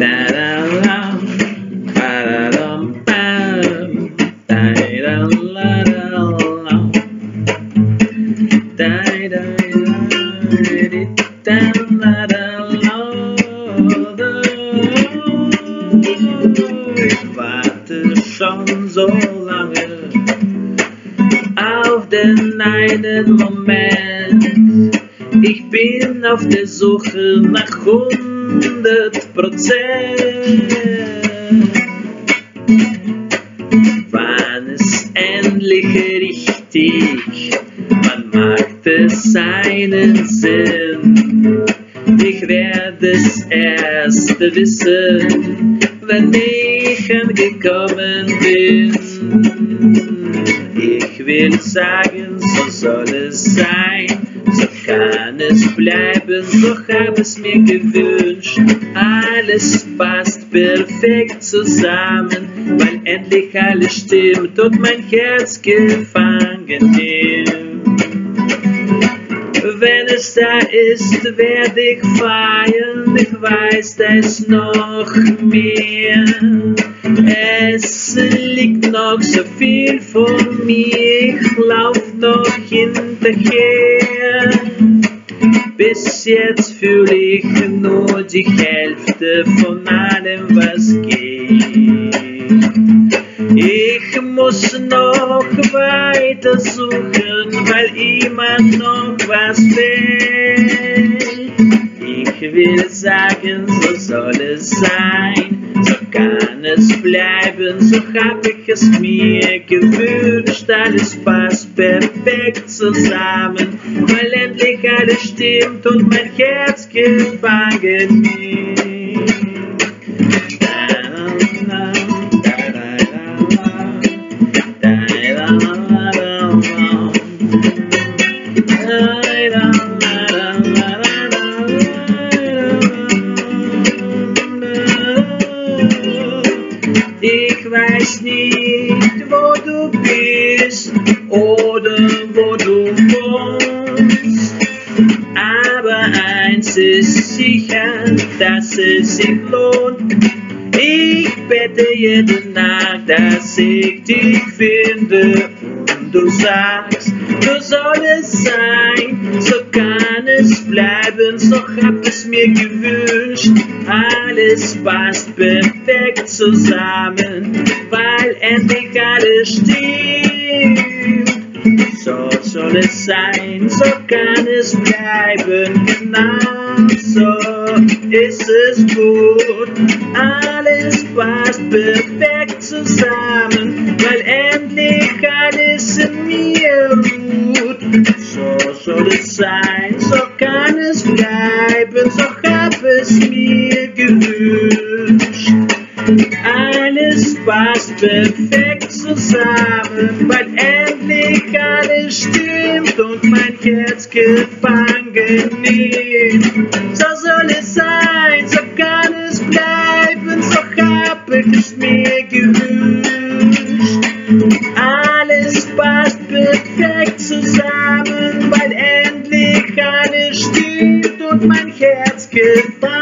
Ich warte schon so lange auf den einen Moment. Ich bin auf der Suche nach 100 Prozent. Wann ist endlich richtig? Wann macht es einen Sinn? Ich werde es erst wissen, wenn ich angekommen bin. Ich will sagen, so soll es sein, so kann es bleiben, doch hab es mir gewünscht. Alles passt perfekt zusammen, weil endlich alles stimmt und mein Herz gefangen nimmt. Wenn es da ist, werde ich feiern. Ich weiß, da ist noch mehr. Es liegt noch so viel von mir. Ich lauf noch hinterher. Bis jetzt fühle ich nur die Hälfte von allem, was geht. Ich muss noch weiter suchen, weil immer noch was fehlt. Ich will sagen, so soll es sein, es bleiben, so hab ich es mir gewünscht. Alles passt perfekt zusammen, weil endlich alles stimmt und mein Herz gefangen ist. Nicht, wo du bist oder wo du wohnst, aber eins ist sicher, dass es sich lohnt. Ich bete jede Nacht, dass ich dich finde und du sagst, so soll es sein, so kann bleiben, so hab es mir gewünscht. Alles passt perfekt zusammen, weil endlich alles stimmt. So soll es sein, so kann es bleiben, genau so ist es gut. Alles passt perfekt zusammen, weil endlich alles in mir ruht. So soll es sein, Alles passt perfekt zusammen, weil endlich alles stimmt und mein Herz gefangen nimmt. So soll es sein, so kann es bleiben, so hab ich es mir gewünscht. Alles passt perfekt zusammen, weil endlich alles stimmt und mein Herz gefangen